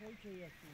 Jakie fajcie jest tu?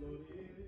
Lord